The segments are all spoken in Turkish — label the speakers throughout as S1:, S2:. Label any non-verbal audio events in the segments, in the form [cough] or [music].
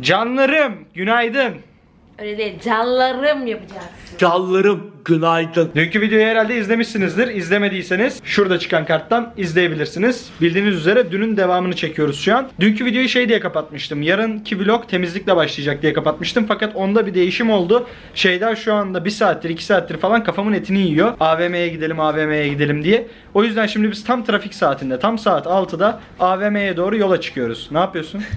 S1: Canlarım günaydın.
S2: Öyle değil. Canlarım yapacaksın.
S3: Canlarım günaydın.
S1: Dünkü videoyu herhalde izlemişsinizdir. İzlemediyseniz şurada çıkan karttan izleyebilirsiniz. Bildiğiniz üzere dünün devamını çekiyoruz şu an. Dünkü videoyu şey diye kapatmıştım. Yarınki vlog temizlikle başlayacak diye kapatmıştım. Fakat onda bir değişim oldu. Şeyden şu anda 1 saattir 2 saattir falan kafamın etini yiyor. AVM'ye gidelim AVM'ye gidelim diye. O yüzden şimdi biz tam trafik saatinde tam saat 6'da AVM'ye doğru yola çıkıyoruz. Ne yapıyorsun? [laughs]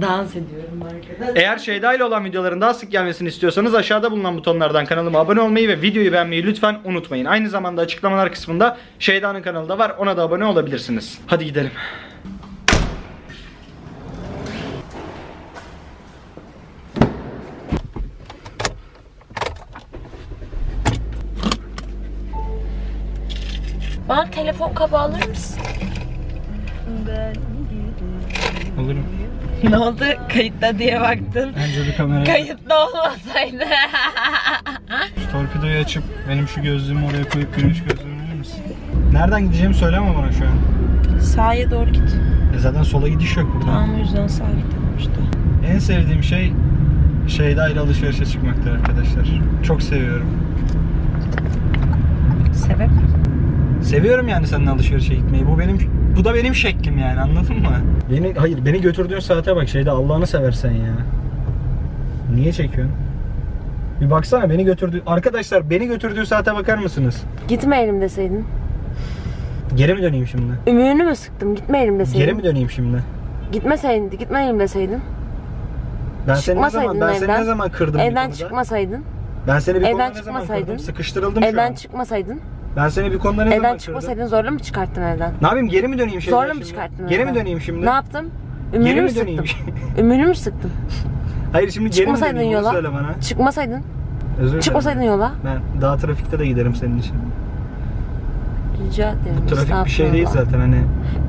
S2: Dans ediyorum arkadaşlar.
S1: Eğer Şeyda ile olan videoların daha sık gelmesini istiyorsanız aşağıda bulunan butonlardan kanalıma abone olmayı ve videoyu beğenmeyi lütfen unutmayın. Aynı zamanda açıklamalar kısmında Şeyda'nın kanalı da var. Ona da abone olabilirsiniz. Hadi gidelim.
S2: Bana telefon kabı alır mısın?
S1: Olurum. [laughs]
S2: ne oldu? Kayıtta diye baktım.
S1: Önce bir kamera.
S2: Kayıtlı olmasaydı. [laughs]
S1: Şu torpidoyu açıp benim şu gözlüğümü oraya koyup güneş gözlüğümü verir misin? Nereden gideceğimi söyleme bana şu an.
S2: Sağa doğru git.
S1: E zaten sola gidiş yok burada.
S2: Tamam o yüzden sağa gidelim işte.
S1: En sevdiğim şey Şeyda ile alışverişe çıkmaktır arkadaşlar. Çok seviyorum.
S2: Sebep?
S1: Seviyorum yani seninle alışverişe gitmeyi. Bu benim bu da benim şeklim yani anladın mı? Beni hayır beni götürdüğün saate bak şeyde Allah'ını seversen ya. Niye çekiyorsun? Bir baksana beni götürdü. Arkadaşlar beni götürdüğü saate bakar mısınız?
S2: Gitmeyelim deseydin.
S1: Geri mi döneyim şimdi?
S2: Ümüğünü mü sıktım? Gitmeyelim deseydin.
S1: Geri mi döneyim şimdi?
S2: Gitmeseydin, gitmeyelim deseydin.
S1: Ben seni ne zaman ben seni
S2: evden.
S1: ne zaman kırdım bir
S2: Evden
S1: konuda?
S2: çıkmasaydın.
S1: Ben seni bir
S2: evden
S1: konuda ne zaman
S2: çıkmasaydın.
S1: kırdım? Sıkıştırıldım şu
S2: evden
S1: an.
S2: çıkmasaydın.
S1: Ben seni bir konuda ne zaman
S2: evden
S1: kırdım?
S2: çıkmasaydın zorla mı çıkarttın evden?
S1: Ne yapayım geri mi döneyim şimdi?
S2: Zorla mı
S1: şimdi?
S2: çıkarttın
S1: Geri
S2: evden?
S1: mi döneyim şimdi?
S2: Ne yaptım? Ümüğünü
S1: Geri
S2: mü
S1: mi döneyim?
S2: sıktım? [laughs] Ümüğünü mü sıktım?
S1: Hayır şimdi geri mi
S2: Çıkmasaydın
S1: döneyim?
S2: Yola.
S1: söyle bana.
S2: Çıkmasaydın.
S1: Özür dilerim.
S2: Çıkmasaydın yola.
S1: Ben daha trafikte de giderim senin için.
S2: Rica ederim.
S1: Trafik bir şey değil
S2: estağfurullah.
S1: zaten hani.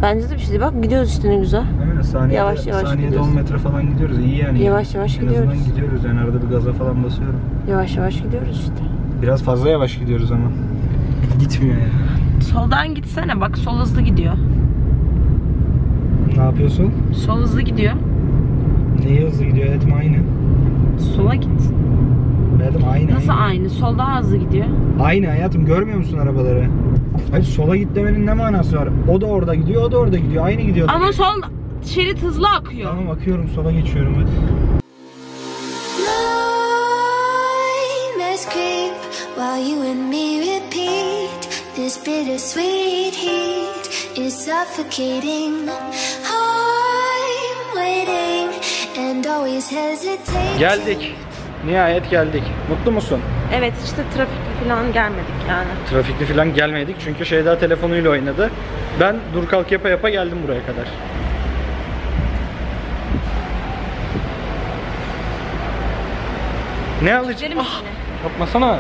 S2: Bence de bir şey değil. Bak gidiyoruz işte ne güzel.
S1: Mi? Saniyede,
S2: Yavaş yavaş
S1: saniyede
S2: gidiyoruz.
S1: 10 metre falan gidiyoruz. İyi yani.
S2: Yavaş yavaş
S1: en
S2: gidiyoruz.
S1: azından gidiyoruz yani arada bir gaza falan basıyorum.
S2: Yavaş yavaş gidiyoruz işte.
S1: Biraz fazla yavaş gidiyoruz ama. Gitmiyor yani.
S2: Soldan gitsene bak sol hızlı gidiyor.
S1: Ne yapıyorsun?
S2: Sol hızlı gidiyor.
S1: Neyi hızlı gidiyor? Evet aynı.
S2: Sola git.
S1: Evet aynı.
S2: Nasıl
S1: aynı.
S2: aynı? Sol daha hızlı gidiyor.
S1: Aynı hayatım görmüyor musun arabaları? Hayır sola git demenin ne manası var? O da orada gidiyor, o da orada gidiyor. Aynı gidiyor.
S2: Ama sol şerit hızlı akıyor.
S1: Tamam akıyorum sola geçiyorum hadi.
S4: Creep while you and me repeat. This bittersweet heat is suffocating. I'm waiting and always hesitating.
S1: Geldik. Nihayet geldik. Mutlu musun?
S2: Evet işte trafikli falan gelmedik yani.
S1: Trafikli falan gelmedik çünkü Şeyda telefonuyla oynadı. Ben dur kalk yapa yapa geldim buraya kadar. Ne alacağım?
S2: Gidelim
S1: Ah, yapmasana.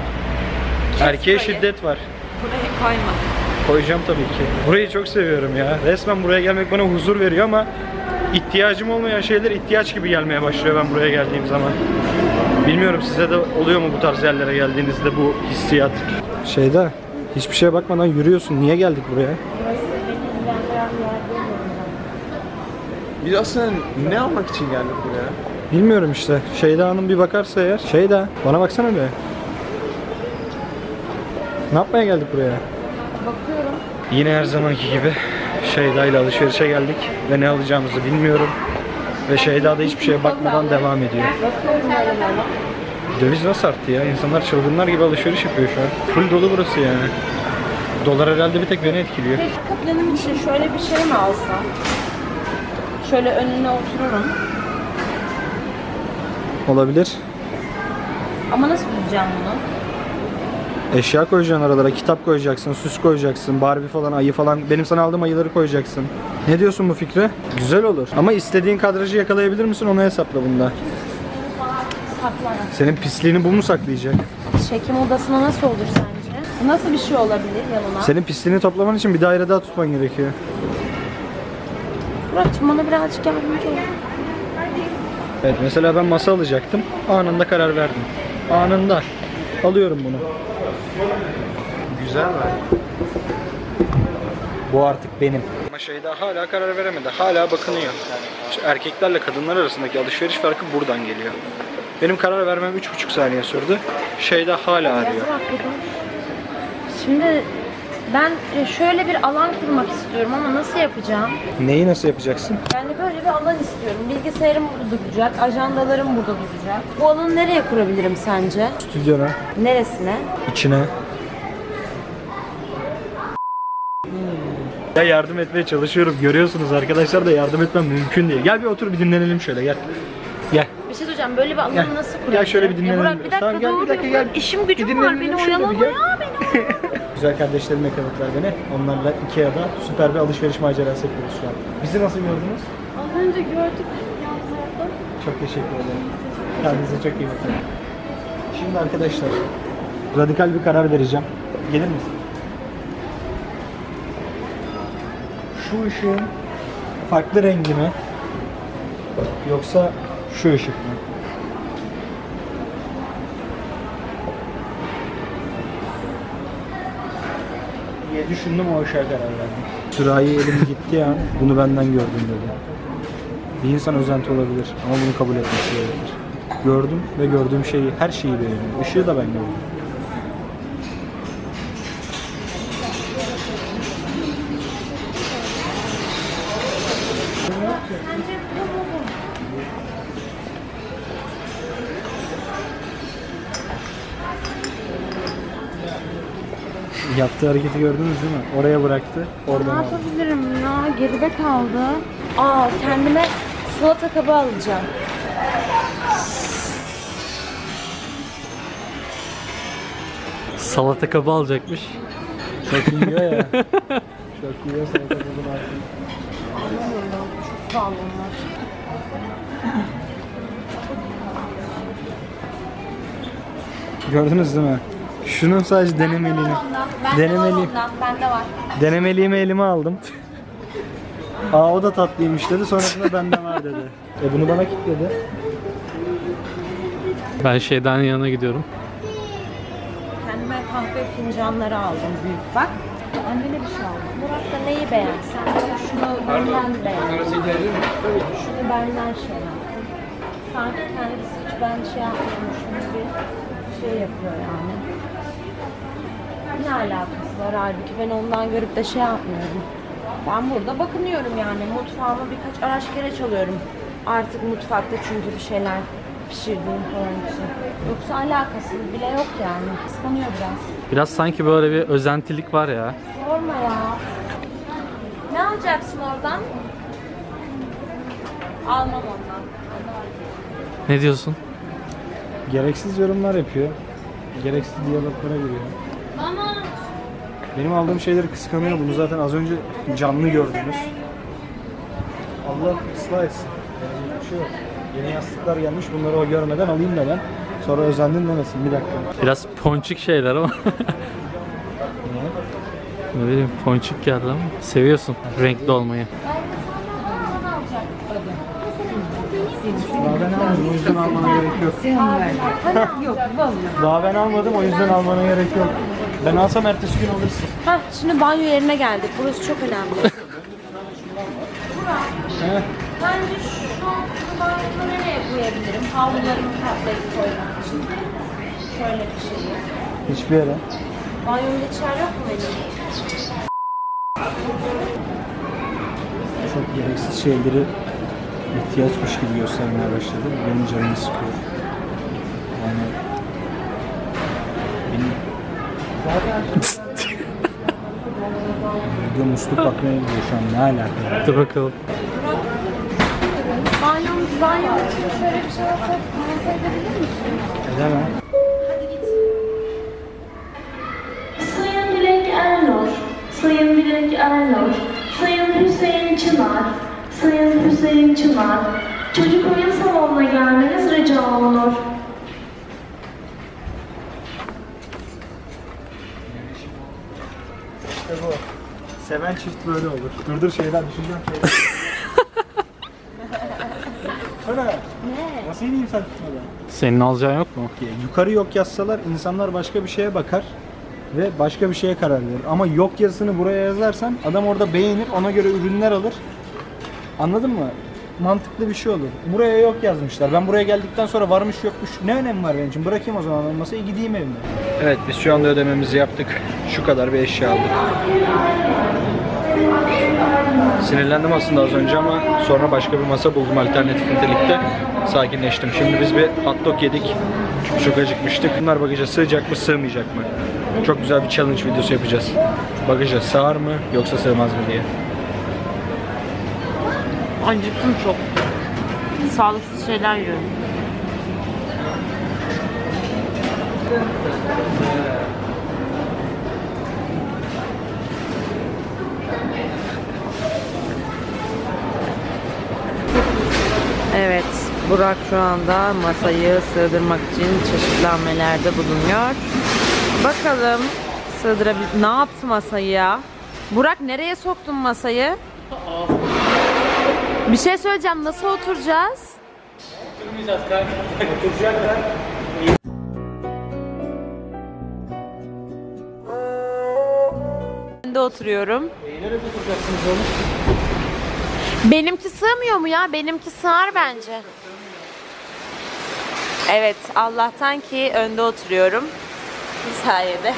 S1: Erkeğe
S2: burayı.
S1: şiddet var.
S2: Buraya koyma.
S1: Koyacağım tabii ki. Burayı çok seviyorum ya. Resmen buraya gelmek bana huzur veriyor ama ihtiyacım olmayan şeyler ihtiyaç gibi gelmeye başlıyor ben buraya geldiğim zaman. Bilmiyorum size de oluyor mu bu tarz yerlere geldiğinizde bu hissiyat? Şeyda hiçbir şeye bakmadan yürüyorsun. Niye geldik buraya?
S3: Biz aslında ne almak için geldik buraya?
S1: Bilmiyorum işte. Şeyda Hanım bir bakarsa eğer. Şeyda bana baksana bir. Ne yapmaya geldik buraya?
S2: Bakıyorum.
S1: Yine her zamanki gibi Şeyda ile alışverişe geldik ve ne alacağımızı bilmiyorum. Ve Şeyda da hiçbir şeye bakmadan devam ediyor. Döviz nasıl arttı ya? İnsanlar çılgınlar gibi alışveriş yapıyor şu an. Full dolu burası yani. Dolar herhalde bir tek beni etkiliyor.
S2: Peki planım için şöyle bir şey mi alsam? Şöyle önüne otururum.
S1: Olabilir.
S2: Ama nasıl bulacağım bunu?
S1: Eşya koyacaksın aralara, kitap koyacaksın, süs koyacaksın, Barbie falan, ayı falan. Benim sana aldığım ayıları koyacaksın. Ne diyorsun bu fikre? Güzel olur. Ama istediğin kadrajı yakalayabilir misin onu hesapla bunda. Senin pisliğini bu mu saklayacak?
S2: Çekim odasına nasıl olur sence? Nasıl bir şey olabilir yanına?
S1: Senin pisliğini toplaman için bir daire daha tutman gerekiyor.
S2: Burak'cığım bana birazcık yardımcı ol.
S1: Evet mesela ben masa alacaktım. Anında karar verdim. Anında. Alıyorum bunu.
S3: Güzel mi?
S1: Bu artık benim. Ama Şeyda hala karar veremedi. Hala bakınıyor. İşte erkeklerle kadınlar arasındaki alışveriş farkı buradan geliyor. Benim karar vermem 3,5 saniye sürdü. Şeyda hala arıyor.
S2: Şimdi ben e, şöyle bir alan kurmak istiyorum ama nasıl yapacağım?
S1: Neyi nasıl yapacaksın?
S2: Yani böyle bir alan istiyorum. Bilgisayarım burada duracak, ajandalarım burada duracak. Bu alanı nereye kurabilirim sence?
S1: Stüdyona,
S2: Neresine?
S1: içine. Ya yardım etmeye çalışıyorum. Görüyorsunuz arkadaşlar da yardım etmem mümkün değil. Gel bir otur bir dinlenelim şöyle gel. Gel.
S2: Bir şey söyleyeceğim. Böyle bir alanı
S1: Gel.
S2: nasıl
S1: Gel
S2: kurabilirim?
S1: şöyle bir
S2: Ya
S1: dinlenelim
S2: Burak, bir dakika
S1: Tamam, gel, bir
S2: dur.
S1: dakika, gel.
S2: İşim
S1: Bir
S2: gücüm var.
S1: dinlenelim
S2: Beni
S1: şöyle bir
S2: oyalama
S1: gel.
S2: ya beni. [laughs]
S1: Güzel kardeşlerim yakaladılar beni. Onlarla Ikea'da süper bir alışveriş macerası yapıyoruz şu an. Bizi nasıl gördünüz?
S2: Az önce gördük yan tarafta.
S1: Çok teşekkür ederim. Kendinize çok iyi bakın. Şimdi arkadaşlar radikal bir karar vereceğim. Gelir misin? Şu ışığın farklı rengi mi? Yoksa şu ışık mı? Düşündüm o ışığa karar verdim. Sürahi elim gitti ya. Bunu benden gördüm dedi. Bir insan özenti olabilir ama bunu kabul etmesi gerekir. Gördüm ve gördüğüm şeyi, her şeyi beğeniyorum. Işığı da ben gördüm. Yaptığı hareketi gördünüz değil mi? Oraya bıraktı,
S2: Ne
S1: oradan aldı.
S2: yapabilirim ya? Geride kaldı. Aa kendime salata kabı alacağım.
S5: Salata kabı alacakmış.
S1: Çok yiyor ya. [laughs] Çok yiyor artık.
S2: Çok pahalı onlar.
S1: Gördünüz değil mi? Şunun sadece denemeliğini. Denemeliyim.
S2: Bende var.
S1: Denemeliğimi elime aldım. Aa o da tatlıymış dedi. Sonrasında bende var dedi. E bunu bana kilitledi.
S5: Ben şeyden yanına gidiyorum.
S2: Kendime kahve fincanları aldım büyük bak. Böyle bir şey aldım. Murat da neyi beğen? Sen bana şunu benden beğen. Şunu benden şey yap. Sanki kendisi hiç ben şey yapmıyormuş gibi bir şey yapıyor yani. Ne alakası var halbuki ben ondan görüp de şey yapmıyorum. Ben burada bakınıyorum yani mutfağıma birkaç araç gereç alıyorum. Artık mutfakta çünkü bir şeyler pişirdiğim falan için. Yoksa alakası bile yok yani. Kıskanıyor biraz.
S5: Biraz sanki böyle bir özentilik var ya.
S2: Sorma ya. Ne alacaksın oradan? Almam ondan.
S5: Ne diyorsun?
S1: Gereksiz yorumlar yapıyor. Gereksiz diyaloglara giriyor. Benim aldığım şeyleri kıskanıyor. Bunu zaten az önce canlı gördünüz. Allah ıslah etsin. Yapacak bir şey yok. Yeni yastıklar gelmiş. Bunları o görmeden alayım da ben. Sonra özendin demesin. Bir dakika.
S5: Biraz ponçik şeyler ama. ne bileyim ponçik geldi ama. Seviyorsun renkli olmayı.
S1: Daha ben almadım. O yüzden almana gerek yok.
S2: yok vallahi.
S1: Daha ben almadım. O yüzden almana gerek yok. Ben alsam ertesi gün alırsın.
S2: Hah şimdi banyo yerine geldik. Burası çok önemli. [laughs]
S1: Heh.
S2: Bence şu banyomu nereye koyabilirim? Havlularımı katlayıp koymak için. Şöyle bir şey.
S1: Hiçbir yere.
S2: Banyomda içer yok mu benim?
S1: Çok gereksiz şeyleri ihtiyaçmış gibi göstermeye başladı. Benim canımı sıkıyor. Yani benim Video musluk bakmaya gidiyor şu an ne alaka?
S5: Dur bakalım.
S2: Banyom, banyom için şöyle bir şey olsa monte edebilir misin?
S1: Edemem.
S2: Hadi git.
S6: Sayın Dilek Ernur, Sayın Dilek Ernur, Sayın Hüseyin Çınar, Sayın Hüseyin Çınar, çocuk oyun salonuna gelmeniz rica olunur.
S1: İşte bu. Seven çift böyle olur. Dur dur şeyden düşüneceğim şeyden. [laughs] Sonra ne? Nasıl ineyim sen tutmadan?
S5: Senin alacağın yok mu?
S1: Yukarı yok yazsalar insanlar başka bir şeye bakar. ve başka bir şeye karar verir. Ama yok yazısını buraya yazarsan adam orada beğenir, ona göre ürünler alır. Anladın mı? Mantıklı bir şey olur. Buraya yok yazmışlar. Ben buraya geldikten sonra varmış yokmuş. Ne önemi var benim için? Bırakayım o zaman olmasa gideyim evime. Evet biz şu anda ödememizi yaptık. Şu kadar bir eşya aldık. Sinirlendim aslında az önce ama sonra başka bir masa buldum alternatif nitelikte. Sakinleştim. Şimdi biz bir hot dog yedik. Çünkü çok acıkmıştık. Bunlar bagaja sığacak mı sığmayacak mı? Çok güzel bir challenge videosu yapacağız. Bagaja sığar mı yoksa sığmaz mı diye.
S2: Acıktım çok. Sağlıksız şeyler yiyorum. Evet, Burak şu anda masayı sığdırmak için çeşitli hamlelerde bulunuyor. Bakalım sığdırabil... Ne yaptı masayı ya? Burak nereye soktun masayı? Bir şey söyleyeceğim. Nasıl oturacağız? [laughs] Ben de oturuyorum. Benimki sığmıyor mu ya? Benimki sığar bence. Evet, Allah'tan ki önde oturuyorum. Bu sayede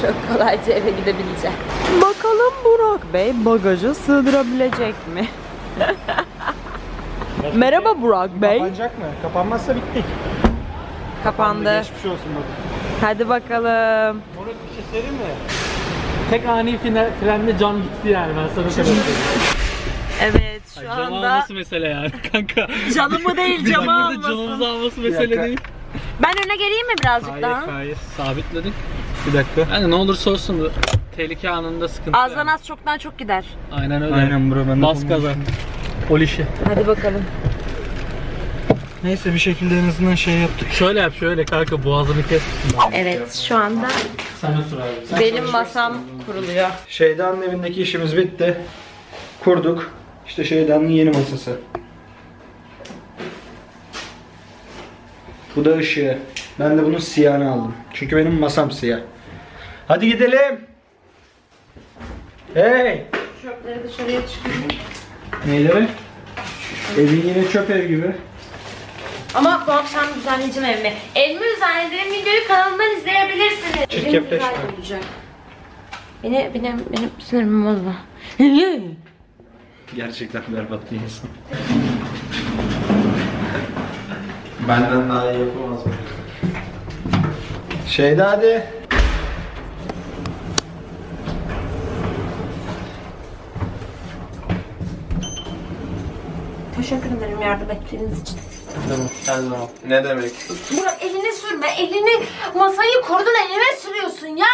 S2: çok kolayca eve gidebileceğim. Bakalım Burak Bey bagajı sığdırabilecek mi? [laughs] Merhaba Burak Bey.
S1: Kapanacak mı? Kapanmazsa bittik.
S2: Kapandı.
S1: Geçmiş olsun bak.
S2: Hadi bakalım.
S5: Moruk bir şey söyleyeyim mi? Tek ani fren, frende can gitti yani ben sana söyleyeyim. [laughs]
S2: Evet şu
S5: Can
S2: anda
S5: alması mesele yani [laughs] kanka.
S2: canımı değil
S5: Bizim
S2: camı
S5: burada
S2: almasın.
S5: canımızı alması mesele
S1: dakika.
S5: değil.
S2: Ben öne geleyim mi birazcık
S5: Hayır
S2: daha?
S5: hayır sabitledik. Bir dakika. Yani ne olursa olsun bu tehlike anında sıkıntı.
S2: Azdan
S5: yani.
S2: az çoktan çok gider.
S5: Aynen öyle.
S1: Aynen bro ben de
S5: Bas gaza. Ol işi.
S2: Hadi bakalım.
S1: Neyse bir şekilde en azından şey yaptık.
S5: Şöyle yap şöyle kanka boğazını kes.
S2: Evet şu anda benim masam kuruluyor.
S1: Şeyda'nın evindeki işimiz bitti. Kurduk. İşte Şeyda'nın yeni masası. Bu da ışığı. Ben de bunun siyahını aldım. Çünkü benim masam siyah. Hadi gidelim. Hey!
S2: Çöpleri dışarıya çıkıyor.
S1: Neyleri? Evin yine çöp ev gibi.
S2: Ama bu akşam düzenleyeceğim evimi. Evimi düzenlediğim videoyu kanalımdan izleyebilirsiniz.
S1: Çirkefleşme.
S2: Beni, benim, benim sinirimi bozma. [laughs]
S1: Gerçekten berbat bir insan.
S3: Benden daha iyi yapamaz mı?
S1: Şeyda hadi.
S2: Teşekkür ederim yardım ettiğiniz için.
S5: Tamam. Zaman.
S3: Ne demek?
S2: Burak elini sürme. Elini masayı korudun elime sürüyorsun ya.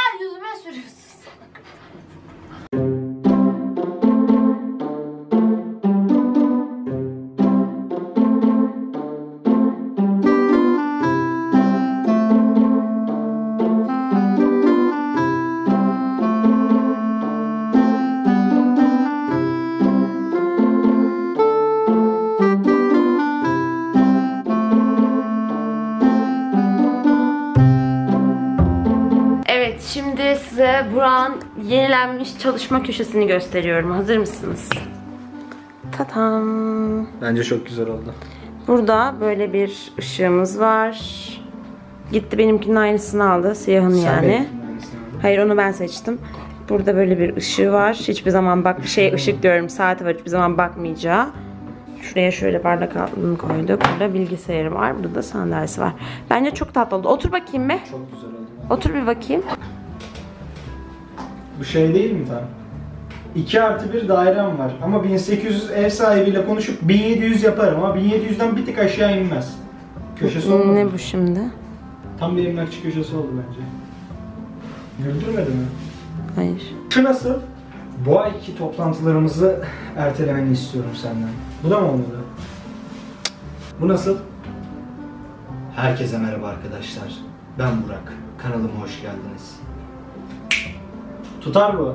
S2: Yenilenmiş çalışma köşesini gösteriyorum. Hazır mısınız? Tatam.
S1: Bence çok güzel oldu.
S2: Burada böyle bir ışığımız var. Gitti benimkinin aynısını aldı. Siyahın yani. Hayır onu ben seçtim. Burada böyle bir ışığı var. Hiçbir zaman bak şey ışık diyorum saati var. Hiçbir zaman bakmayacağı. Şuraya şöyle bardak altını koyduk. Burada bilgisayarı var. Burada da sandalyesi var. Bence çok tatlı oldu. Otur bakayım bir.
S1: Çok güzel oldu.
S2: Otur bir bakayım.
S1: Bu şey değil mi tam? 2 artı bir dairem var ama 1800 ev sahibiyle konuşup 1700 yaparım ama 1700'den bir tık aşağı inmez. Köşesi olmadı.
S2: Ne bu şimdi?
S1: Tam bir emlakçı köşesi oldu bence. Güldürmedi mi?
S2: Hayır.
S1: Şu nasıl? Bu ayki toplantılarımızı ertelemeni istiyorum senden. Bu da mı olmadı? Bu nasıl? Herkese merhaba arkadaşlar. Ben Burak. Kanalıma hoş geldiniz. Tutar bu.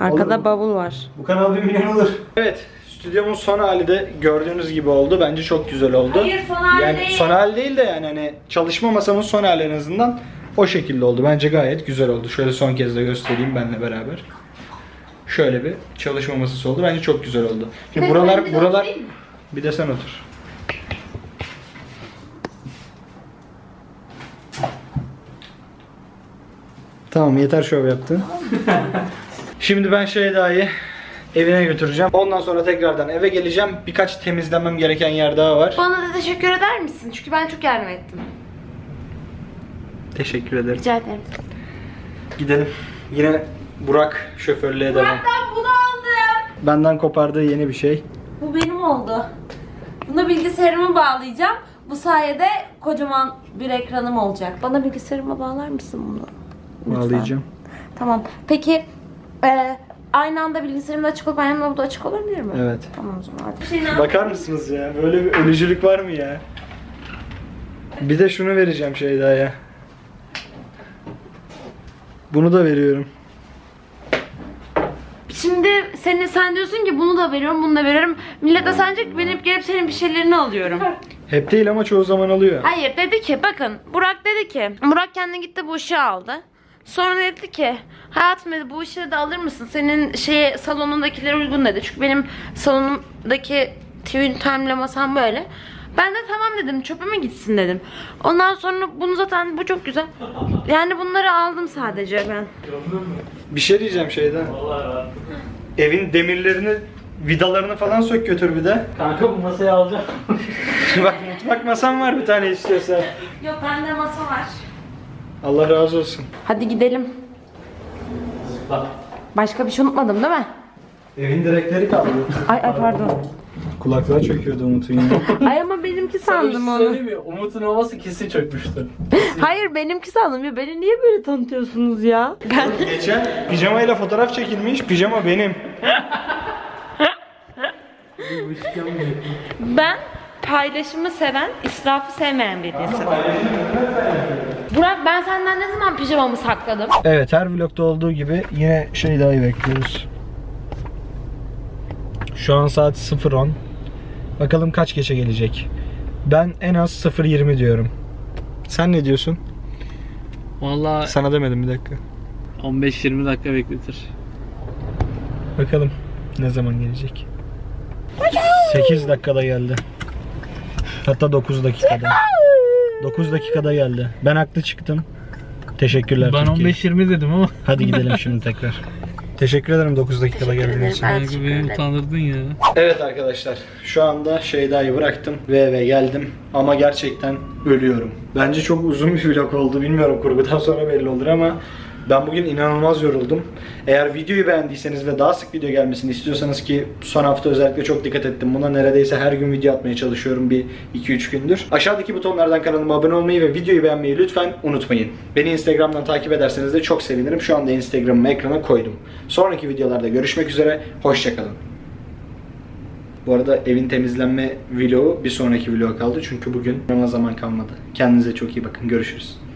S2: Arkada
S1: Olur mu?
S2: bavul var.
S1: Bu kanal bir milyon olur. Evet, stüdyomun son hali de gördüğünüz gibi oldu. Bence çok güzel oldu.
S2: Hayır, son hali
S1: yani
S2: değil.
S1: Son hali değil de yani hani çalışma masamın son hali en azından. O şekilde oldu. Bence gayet güzel oldu. Şöyle son kez de göstereyim benle beraber. Şöyle bir çalışma masası oldu. Bence çok güzel oldu. Şimdi buralar buralar bir de sen otur. Tamam yeter şov yaptın. [laughs] Şimdi ben Şeyda'yı evine götüreceğim. Ondan sonra tekrardan eve geleceğim. Birkaç temizlemem gereken yer daha var.
S2: Bana da teşekkür eder misin? Çünkü ben çok yardım ettim.
S1: Teşekkür ederim.
S2: Rica ederim.
S1: Gidelim. Yine Burak şoförlüğe devam.
S2: Ben bunu aldım.
S1: Benden kopardığı yeni bir şey.
S2: Bu benim oldu. Buna bilgisayarımı bağlayacağım. Bu sayede kocaman bir ekranım olacak. Bana bilgisayarıma bağlar mısın bunu? Lütfen.
S1: Bağlayacağım.
S2: Tamam. Peki e, aynı anda bilgisayarım da açık olup aynı anda bu da açık olabilir mi?
S1: Evet.
S2: Tamam o zaman. hadi. Bir şey ne
S1: Bakar mısınız ya? Böyle bir ölücülük var mı ya? Bir de şunu vereceğim Şeyda'ya. Bunu da veriyorum.
S2: Şimdi seni sen diyorsun ki bunu da veriyorum, bunu da veriyorum. Millet de sence ki ben hep gelip senin bir şeylerini alıyorum.
S1: Hep değil ama çoğu zaman alıyor.
S2: Hayır dedi ki bakın Burak dedi ki Burak kendi gitti bu ışığı aldı. Sonra dedi ki hayatım dedi bu ışığı da alır mısın? Senin şeye salonundakilere uygun dedi. Çünkü benim salonumdaki TV time'le masam böyle. Ben de tamam dedim çöpe mi gitsin dedim. Ondan sonra bunu zaten bu çok güzel. Yani bunları aldım sadece ben.
S1: Bir şey diyeceğim Şeyda. Evin demirlerini, vidalarını falan sök götür bir de.
S5: Kanka bu masayı alacağım. [laughs]
S1: Bak mutfak masam var bir tane istiyorsan.
S2: Yok bende masa var.
S1: Allah razı olsun.
S2: Hadi gidelim. Başka bir şey unutmadım değil mi?
S1: Evin direkleri kaldı.
S2: Ay ay pardon.
S1: Kulaklığa çöküyordu Umut'un ya. [laughs]
S2: Ay ama benimki sandım onu.
S5: Söyleyeyim mi? Umut'un olması kesin çökmüştür. [laughs]
S2: Hayır benimki sandım ya. Beni niye böyle tanıtıyorsunuz ya? Ben
S1: Geçen pijamayla fotoğraf çekilmiş. Pijama benim.
S2: ben paylaşımı seven, israfı sevmeyen bir insanım. Burak ben senden ne zaman pijamamı sakladım?
S1: Evet her vlogda olduğu gibi yine şey daha bekliyoruz. Şu an saat 0.10. Bakalım kaç geçe gelecek. Ben en az 0.20 diyorum. Sen ne diyorsun?
S5: Valla
S1: Sana demedim bir dakika.
S5: 15-20 dakika bekletir.
S1: Bakalım ne zaman gelecek. 8 dakikada geldi. Hatta 9 dakikada. 9 dakikada geldi. Ben haklı çıktım. Teşekkürler
S5: Ben
S1: Türkiye.
S5: 15-20 dedim ama.
S1: Hadi gidelim [laughs] şimdi tekrar. Teşekkür ederim 9 dakikada geldiğiniz için.
S2: Teşekkür
S5: beni utandırdın ya.
S1: Evet arkadaşlar şu anda Şeyda'yı bıraktım ve eve geldim ama gerçekten ölüyorum. Bence çok uzun bir vlog oldu bilmiyorum kurgudan [laughs] sonra belli olur ama ben bugün inanılmaz yoruldum. Eğer videoyu beğendiyseniz ve daha sık video gelmesini istiyorsanız ki son hafta özellikle çok dikkat ettim. Buna neredeyse her gün video atmaya çalışıyorum bir 2-3 gündür. Aşağıdaki butonlardan kanalıma abone olmayı ve videoyu beğenmeyi lütfen unutmayın. Beni Instagram'dan takip ederseniz de çok sevinirim. Şu anda Instagram'ımı ekrana koydum. Sonraki videolarda görüşmek üzere. Hoşçakalın. Bu arada evin temizlenme vlogu bir sonraki vlog kaldı. Çünkü bugün zaman kalmadı. Kendinize çok iyi bakın. Görüşürüz.